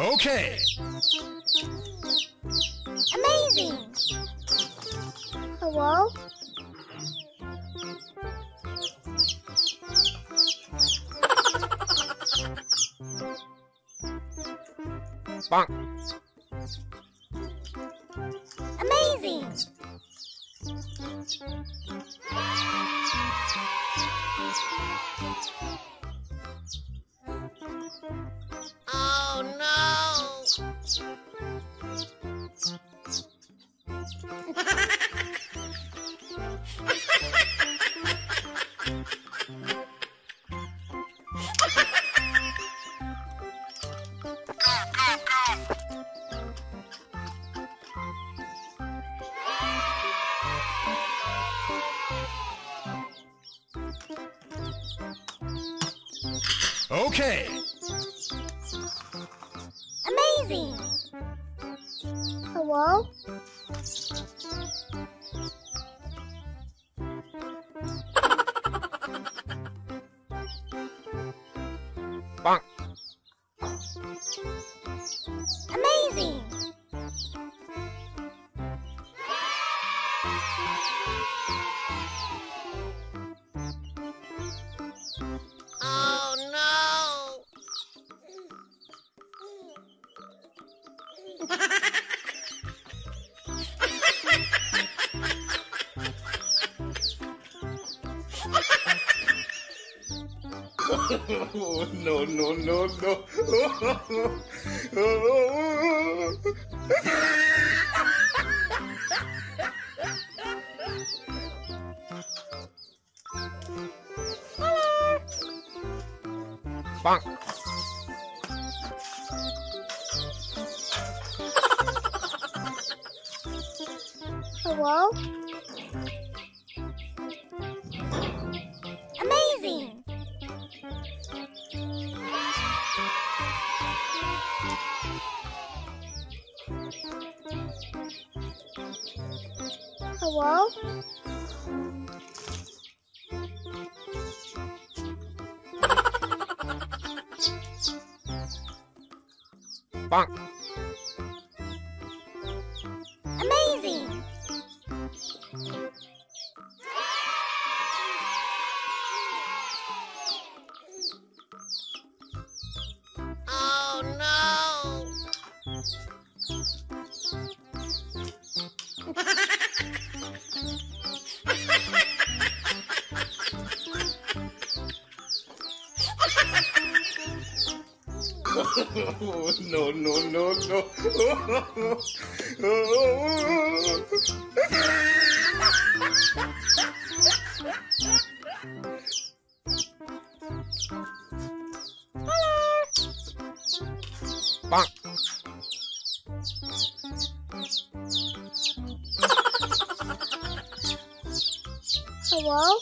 Okay. Amazing. Hello? Bonk. Amazing. Oh Okay. Amazing. Hello? Bonk. Oh, no, no, no, no. Bonk. Hello? Hello? Bonk. no, no, no, no. Bonk. Hello?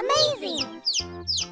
Amazing.